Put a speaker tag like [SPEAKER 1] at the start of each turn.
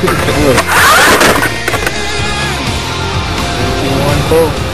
[SPEAKER 1] One, two.